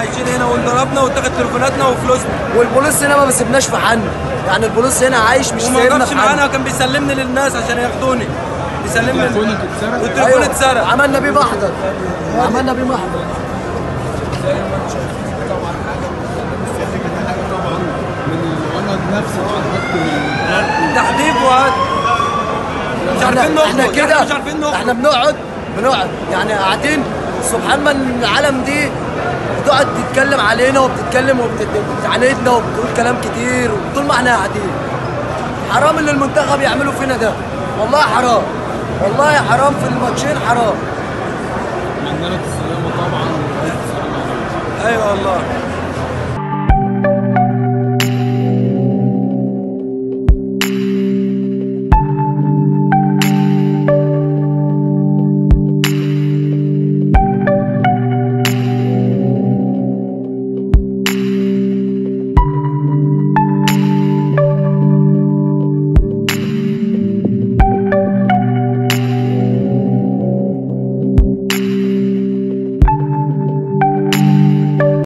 ايدينا وانضربنا واتاخد تليفوناتنا وفلوسنا والبوليس هنا ما بيسيبناش في حالنا. يعني البوليس هنا عايش مش وما سايبنا وقفش في معانا وكان بيسلمني للناس عشان ياخدوني. بيسلمني اتسرق؟ والتليفون أيوة. اتسرق. عملنا بيه محضر. عملنا بيه محضر. تحديد وقت مش عارفين إحنا نخرج. كده. مش عارفين نخرج. إحنا بنقعد بنقعد. يعني قاعدين سبحان من العالم دي بتقعد تتكلم علينا وبتتكلم وبتعاندنا وبتقول كلام كتير طول ما إحنا قاعدين حرام اللي المنتخب يعملوا فينا ده. والله حرام. والله حرام في الماتشين حرام. طبعا. أيوه والله.